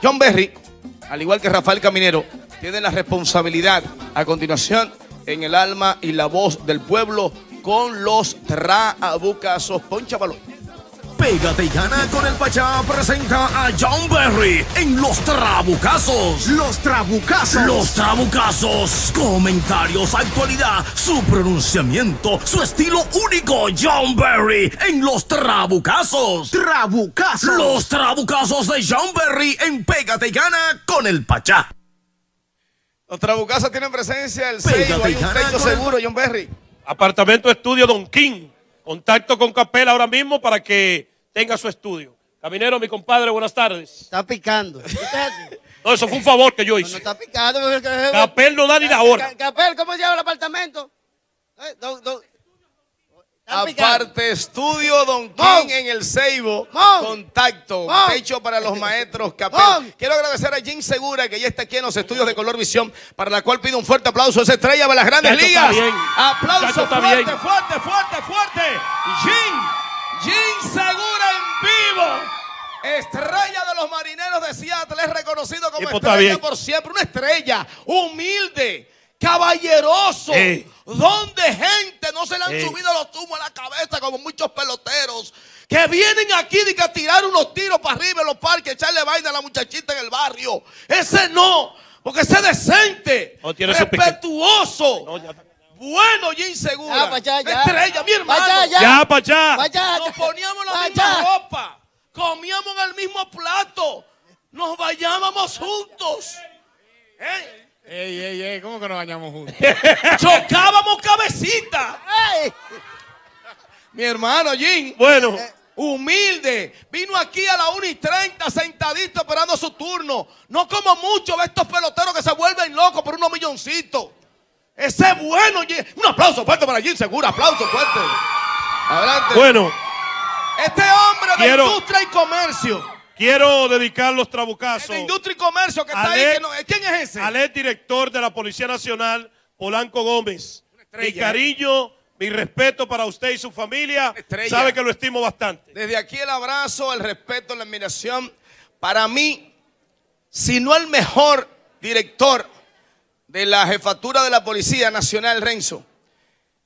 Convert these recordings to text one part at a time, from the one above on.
John Berry, al igual que Rafael Caminero, tienen la responsabilidad a continuación en el alma y la voz del pueblo con los trabucazos. Poncha balón. Pégate y gana con el Pachá presenta a John Berry en Los Trabucazos. Los Trabucazos. Los Trabucazos. Comentarios, actualidad, su pronunciamiento, su estilo único. John Berry en Los Trabucazos. Trabucazos. Los Trabucazos de John Berry en Pégate y gana con el Pachá. Los trabucazos tienen presencia Pégate sello, hay y un techo con el- seguro, John Berry. Apartamento Estudio Don King. Contacto con Capel ahora mismo para que tenga su estudio. Caminero, mi compadre, buenas tardes. Está picando. No, eso fue un favor que yo No, no hice. está picando. porque- Capel no da ni la hora. Ca- Capel, ¿cómo se llama el apartamento? Eh, don- don-. Aparte, estudio Don King en el Ceibo. Mon. Contacto, Mon. techo para los maestros Capel. Quiero agradecer a Jim Segura que ya está aquí en los estudios de Color Visión, para la cual pido un fuerte aplauso a esa estrella de las grandes ligas. Aplauso fuerte, fuerte, fuerte, fuerte. Jim, Jim Segura en vivo. Estrella de los marineros de Seattle es reconocido como estrella por siempre. Una estrella humilde, caballeroso, Eh. donde gente no se le han Eh. subido los tumos a la cabeza como muchos peloteros que vienen aquí de que a tirar unos tiros para arriba en los parques, echarle vaina a la muchachita en el barrio. Ese no, porque ese es decente, No, respetuoso, No, está. Bueno y inseguro. Ya, pa' allá, ya. Estrella, mi hermano. Pa' allá, ya. Ya, para allá. Nos poníamos la misma ropa, comíamos en el mismo plato, nos bañábamos juntos. ¿eh? Ey, ey, ey, ¿cómo que nos bañamos juntos? Chocábamos cabecita. ¡Ey! Mi hermano Jim, Bueno, humilde, vino aquí a la 1 y 30 sentadito esperando su turno. No como muchos de estos peloteros que se vuelven locos por unos milloncitos. Ese es bueno. Un aplauso fuerte para Jim Segura, aplauso fuerte. Adelante. bueno, este hombre de quiero- industria y comercio. quiero dedicar los El trabucazos de industria y comercio que está ahí. que no- ¿Quién es ese? al director de la Policía Nacional, Polanco Gómez. Mi cariño, mi respeto para usted y su familia. Sabe que lo estimo bastante. Desde aquí el abrazo, el respeto, la admiración. Para mí, si no el mejor director de la jefatura de la Policía Nacional, Renzo,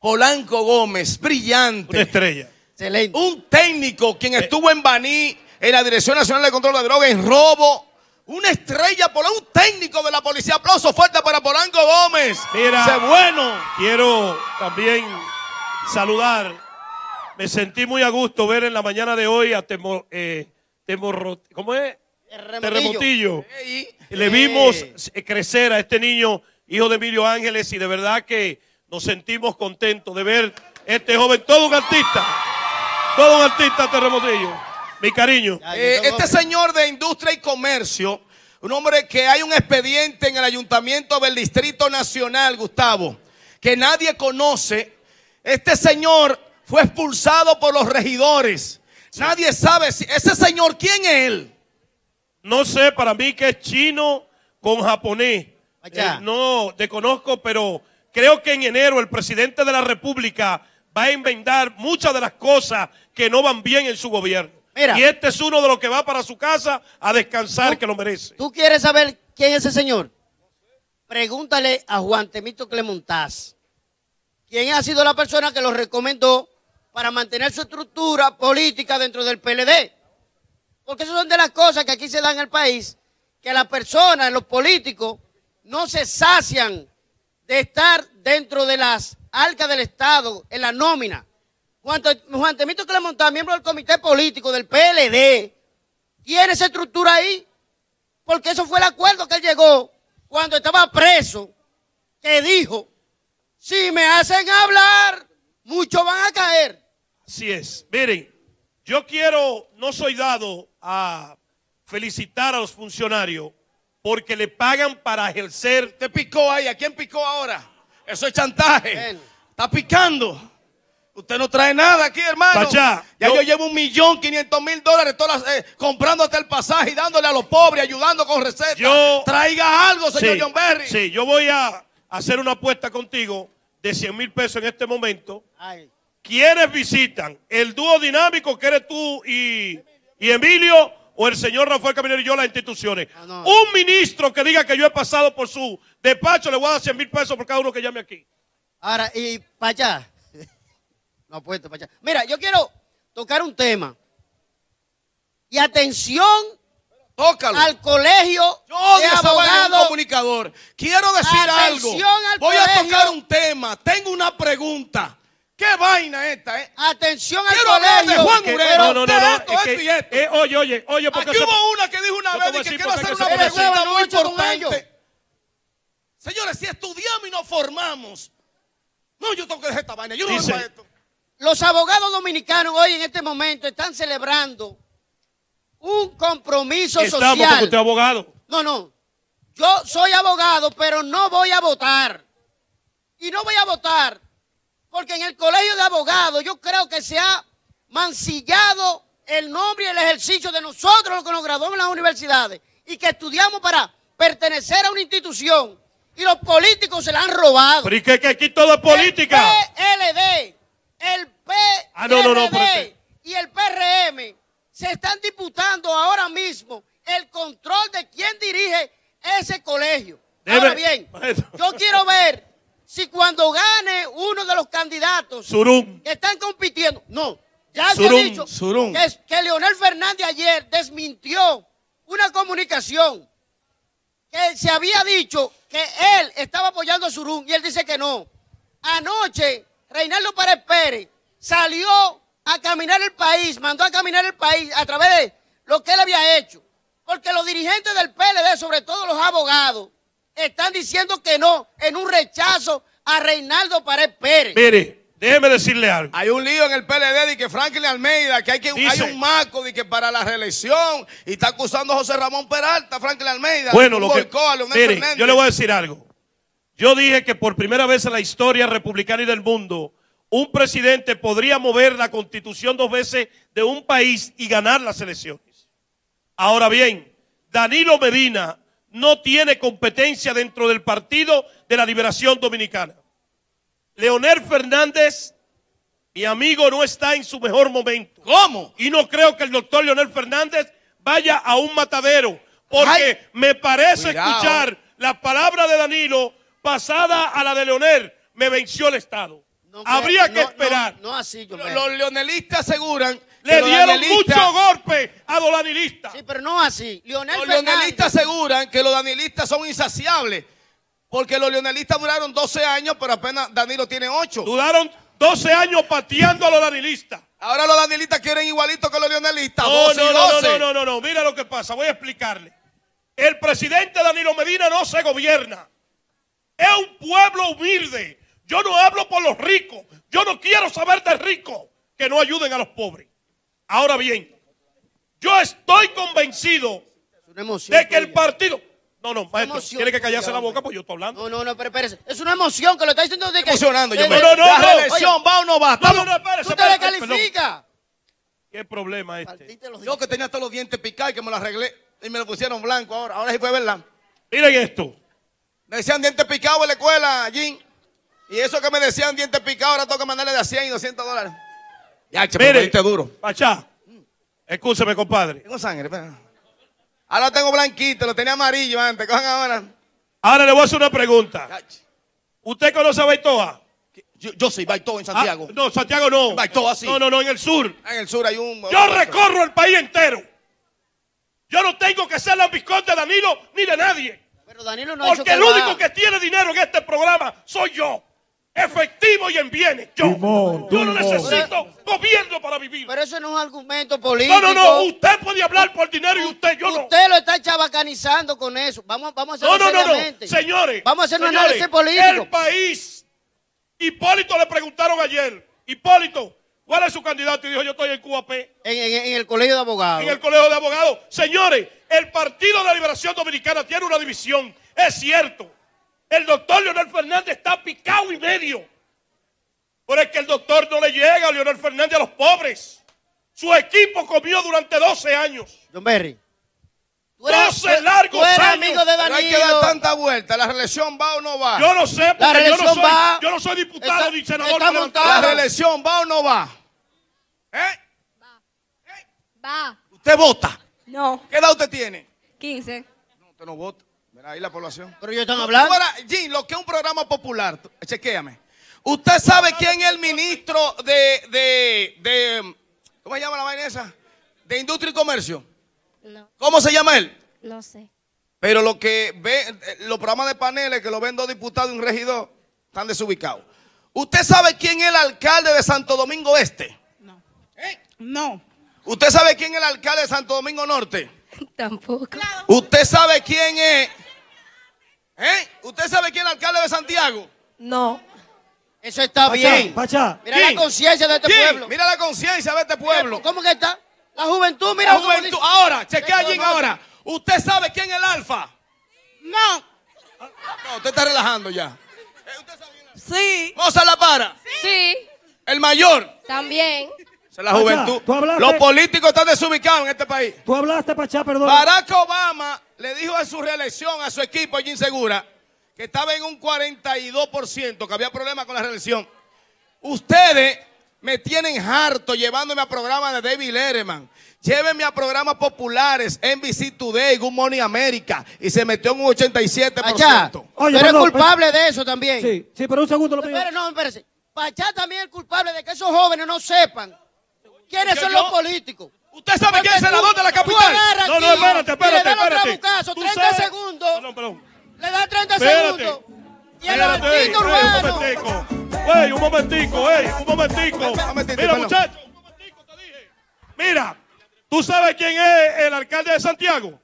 Polanco Gómez, Una brillante. estrella. Excelente. Un técnico Eh. quien estuvo en Baní, en la Dirección Nacional de Control de Drogas, en robo. Una estrella, Polanco, un técnico de la policía. Aplauso fuerte para Polanco Gómez. Mira. Bueno. Quiero también saludar. Me sentí muy a gusto ver en la mañana de hoy a Temo, eh, Temorro- ¿cómo es? Terremotillo. Le vimos eh, crecer a este niño, hijo de Emilio Ángeles, y de verdad que nos sentimos contentos de ver este joven, todo un artista, todo un artista Terremotillo. Mi cariño. Eh, este señor de industria y comercio, un hombre que hay un expediente en el ayuntamiento del Distrito Nacional, Gustavo, que nadie conoce. Este señor fue expulsado por los regidores. Nadie sabe si ese señor quién es él. No sé, para mí que es chino con japonés. Eh, no desconozco, pero creo que en enero el presidente de la República va a inventar muchas de las cosas que no van bien en su gobierno. Mira. Y este es uno de los que va para su casa a descansar, que lo merece. ¿Tú quieres saber quién es ese señor? Pregúntale a Juan Temito Clemontaz. ¿Quién ha sido la persona que lo recomendó para mantener su estructura política dentro del PLD? Porque esas son de las cosas que aquí se dan en el país, que las personas, los políticos, no se sacian de estar dentro de las arcas del Estado, en la nómina. Juan, Juan Temito Clemontaz, miembro del comité político del PLD, tiene esa estructura ahí, porque eso fue el acuerdo que él llegó cuando estaba preso, que dijo, si me hacen hablar, muchos van a caer. Así es. Miren, yo quiero, no soy dado a felicitar a los funcionarios porque le pagan para ejercer. Te picó ahí. ¿A quién picó ahora? Eso es chantaje. Está picando. Usted no trae nada aquí, hermano. Pachá, ya yo- yo, llevo un millón quinientos mil dólares todas las- eh, comprando hasta el pasaje y dándole a los pobres, ayudando con recetas. Yo- Traiga algo, señor Sí, John Berry. sí, yo voy a hacer una apuesta contigo de 100 mil pesos en este momento. ¿Quiénes visitan? ¿El dúo dinámico que eres tú y, y Emilio o el señor Rafael Caminero y yo las instituciones. No, no. Un ministro que diga que yo he pasado por su despacho, le voy a dar 100 mil pesos por cada uno que llame aquí. Ahora, y para allá. No apuesto para allá. Mira, yo quiero tocar un tema. Y atención Tócalo. al colegio Yo odio de abogados. comunicador. Quiero decir Atención algo. al Voy a tocar un tema. Tengo una pregunta. ¿Qué vaina esta, eh? Atención al Quiero hablar de colegio. Juan Que- Urero. no, no, no, no, esto, es esto y esto. eh, oye, oye, oye, porque Aquí se- hubo una que dijo una vez que decir quiero hacer una pregunta muy importante. Señores, si estudiamos y nos formamos. No, yo tengo que dejar esta vaina. Yo no Dice- a esto. Los abogados dominicanos hoy en este momento están celebrando un compromiso estamos porque social. usted es abogado. No, no. Yo soy abogado, pero no voy a votar. Y no voy a votar porque en el colegio de abogados yo creo que se ha mancillado el nombre y el ejercicio de nosotros los que nos graduamos en las universidades y que estudiamos para pertenecer a una institución y los políticos se la han robado. Pero ¿y que aquí todo es política? El PLD, el PRD Ah, no, no, no, y el PRM se están disputando ahora mismo el control de quién dirige ese colegio. Debe- Ahora bien, yo quiero ver si cuando gane uno de los candidatos Surum. que están compitiendo, no, ya se ha dicho Surum. Que, es- que Leonel Fernández ayer desmintió una comunicación que se había dicho que él estaba apoyando a Surum y él dice que no. Anoche, Reinaldo Párez Pérez salió a caminar el país, mandó a caminar el país a través de lo que él había hecho. Porque los dirigentes del PLD, sobre todo los abogados, están diciendo que no en un rechazo a Reinaldo Párez Pérez. Mire, déjeme decirle algo. Hay un lío en el PLD de que Franklin Almeida, que hay, que, Dice- hay un marco de que para la reelección y está acusando a José Ramón Peralta, Franklin Almeida. Bueno, lo que. a Mire, yo le voy a decir algo. Yo dije que por primera vez en la historia republicana y del mundo, un presidente podría mover la constitución dos veces de un país y ganar las elecciones. Ahora bien, Danilo Medina no tiene competencia dentro del Partido de la Liberación Dominicana. Leonel Fernández, mi amigo, no está en su mejor momento. ¿Cómo? Y no creo que el doctor Leonel Fernández vaya a un matadero. Porque Ay. me parece Cuidado. escuchar la palabra de Danilo pasada a la de Leonel. Me venció el Estado. No, Habría que esperar. No, no así, yo Los, los leonelistas aseguran Le dieron mucho golpe a los danilistas. Sí, pero no así. Leonel Los Fernández. leonelistas aseguran que los danielistas son insaciables. Porque los leonelistas duraron 12 años, pero apenas Danilo tiene 8. Duraron 12 años pateando a los danilistas. Ahora los danielistas quieren igualito que los leonelistas. No, 12 no, y no, no, 12. no, no, no, no. Mira lo que pasa. Voy a explicarle. El presidente Danilo Medina no se gobierna. Es un pueblo humilde. Yo no hablo por los ricos. Yo no quiero saber de ricos que no ayuden a los pobres. Ahora bien, yo estoy convencido Es una emoción. de que el partido. No, no, maestro, tiene que callarse tuya, la boca porque yo estoy hablando. No, no, no, pero espérese. Es una emoción que lo está diciendo de que. emocionando yo. No, no, no, la reelección va o no va. No, no, no, espérese, Tú te descalificas. ¿Qué problema este? Los Yo que tenía todos los dientes picados y que me lo arreglé y me lo pusieron blanco ahora. Ahora sí fue verdad. Miren esto. Me decían dientes picados en la escuela allí. Y eso que me decían dientes picados, ahora tengo que mandarle de a 100 y 200 dólares. Ya, che, pero Mire, duro. Pachá, escúcheme, compadre. Tengo sangre, espera. Ahora lo tengo blanquito, lo tenía amarillo antes. Cojan ahora. Ahora le voy a hacer una pregunta. ¿Usted conoce a Baitoa? Yo, yo soy Baitó en Ah, Santiago. no, Santiago no. Baitoa, sí. No, no, no, en el sur. En el sur hay un. Yo recorro el país entero. Yo no tengo que ser la ambiscón de Danilo ni de nadie. Pero Danilo no ha Porque que el lo único que tiene dinero en este programa soy yo. Efectivo y en bienes. Yo. Yo no necesito gobierno para vivir. Pero eso no es un argumento político. No, no, no. Usted puede hablar por dinero y usted, yo no. Usted lo está chabacanizando con eso. Vamos, vamos a No, hacerlo no, no. Señores. Vamos a hacer un análisis político. El país. Hipólito le preguntaron ayer. Hipólito, ¿cuál es su candidato? Y dijo, yo estoy en QAP. En, en- en el colegio de abogados. En el colegio de abogados. Señores, el Partido de la Liberación Dominicana tiene una división. Es cierto. El doctor Leonel Fernández está picado y medio. Pero es que el doctor no le llega a Leonel Fernández a los pobres. Su equipo comió durante 12 años. John Berry. Tú 12 largos tú eres años. amigo de Pero hay que dar Danilo. tanta vuelta. ¿La reelección va o no va? Yo no sé, La porque yo no, reelección soy, va- yo no soy diputado está- ni senador. ¿La reelección va o no va? ¿Eh? Va. Usted vota. No, ¿Qué edad usted tiene? 15. No, usted no vota. Mira ahí la población. Pero ellos están hablando. Ahora, Jim, lo que es un programa popular, chequéame. ¿Usted sabe quién es el ministro de, de, de- ¿cómo se llama la vaina esa? De Industria y Comercio. No, ¿Cómo se llama él? no sé. Pero lo que ve, eh, los programas de paneles que lo ven dos diputados y un regidor, están desubicados. ¿Usted sabe quién es el alcalde de Santo Domingo Este? No. ¿Usted sabe quién es el alcalde de Santo Domingo Norte? Tampoco. ¿Usted sabe quién es? ¿Eh? ¿Usted sabe quién es el alcalde de Santiago? No. Eso está bien. Pachá. Mira la conciencia de este pueblo. Mira la conciencia de este pueblo. ¿Cómo que está? La juventud, mira La cómo juventud. dice. Ahora, chequea vamos. ahora. ¿Usted sabe quién es el alfa? No. No, usted está relajando ya. ¿Usted sabe quién es el alfa? Sí. Mozart La Para. Sí, El mayor. también. Esa es la Pachá, juventud. tú hablaste- Los políticos están desubicados en este país. Tú hablaste, Pachá, perdón. Barack Obama le dijo en su reelección a su equipo, allí Segura, que estaba en un 42%, que había problemas con la reelección. Ustedes me tienen harto llevándome a programas de David Letterman. Llévenme a programas populares, NBC Today, Good Morning America. Y se metió en un 87%. Pachá, Oye, tú eres perdón, culpable de eso también. Sí, sí, pero un segundo lo pido. Espera, no, espérese. Pachá también es culpable de que esos jóvenes no sepan quiénes Yo- son yo- los políticos. ¿Usted sabe quién es el senador de la capital? No, no, espérate, espérate, le das los espérate. trabucazos, Tú 30 sabes- segundos. Perdón, perdón. Le da 30 Espérate. segundos. Y el ey, ey, un urbano. momentico. Ey, un momentico, ey, un momentico. Mira, muchachos, un momentico te dije. Mira, ¿tú sabes quién es el alcalde de Santiago?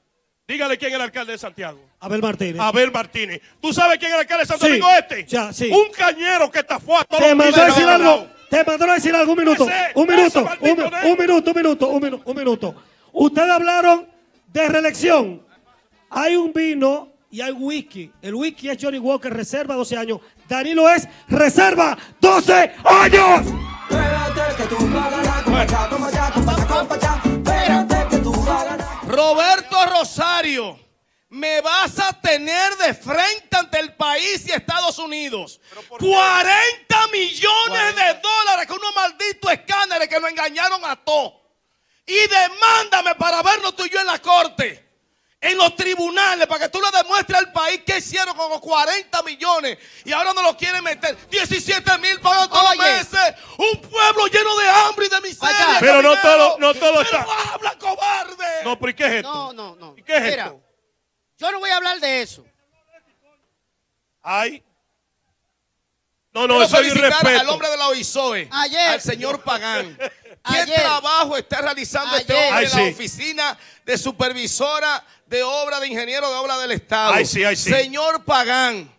Dígale quién es el alcalde de Santiago. Abel Martínez. Abel Martínez. ¿Tú sabes quién es el alcalde de Santo Sí, Domingo Este? ya, sí. Un cañero que estafó a todos Te los mandó a decir de algo. Te mandó a decir algo. Un minuto. Un minuto. Un, un minuto, un minuto, un minuto, un minuto. Ustedes hablaron de reelección. Hay un vino y hay whisky. El whisky es Johnny Walker, reserva 12 años. Danilo es reserva 12 años. Roberto Rosario, me vas a tener de frente ante el país y Estados Unidos. 40 millones de dólares con unos malditos escáneres que nos engañaron a todos. Y demándame para vernos tú y yo en la corte. En los tribunales, para que tú le demuestres al país qué hicieron con los 40 millones. Y ahora no lo quieren meter. 17 mil pagando todos los meses. Un pueblo lleno de hambre y de miseria. Pero no todo- no todo Pero está- habla, cobarde. No, pero ¿y qué es esto? No, no, no. ¿Y qué es Mira, esto? Yo no voy a hablar de eso. Ay. No, no, Quiero eso es irrespeto. al hombre de la OISOE, Ayer. al señor Pagán. ¿Qué Ayer. trabajo está realizando este Ayer. hombre Ay, en la sí. oficina de supervisora de obra de ingeniero de obra del Estado? Ay, sí, ay, sí. Señor Pagán,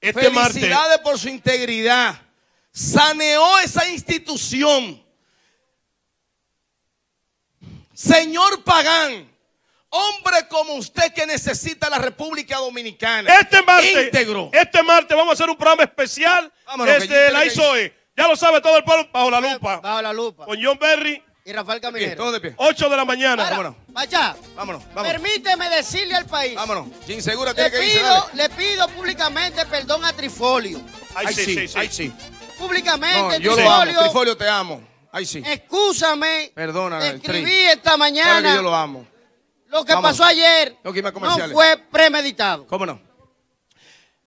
Este martes. felicidades por su integridad. Saneó esa institución. Señor Pagán, hombre como usted que necesita la República Dominicana. Este martes, Íntegro. este martes vamos a hacer un programa especial Vámonos, desde la ISOE. Ya lo sabe todo el pueblo bajo la lupa. Bajo la lupa. Con John Berry, Y Rafael Caminero. todo de pie. 8 de la mañana. Ahora, vámonos. Pachá, Vámonos, vámonos. permíteme decirle al país. Vámonos. Jim Segura Le tiene que irse. pido, dale. le pido públicamente perdón a Trifolio. Ay, sí, sí, sí, ay, sí. Públicamente, No, yo lo amo. Trifolio. Trifolio, te amo. Ay, sí. Excúsame. Perdona, el escribí Tri. esta mañana. que yo lo amo. Lo que Vámonos. pasó ayer no fue premeditado. ¿Cómo no?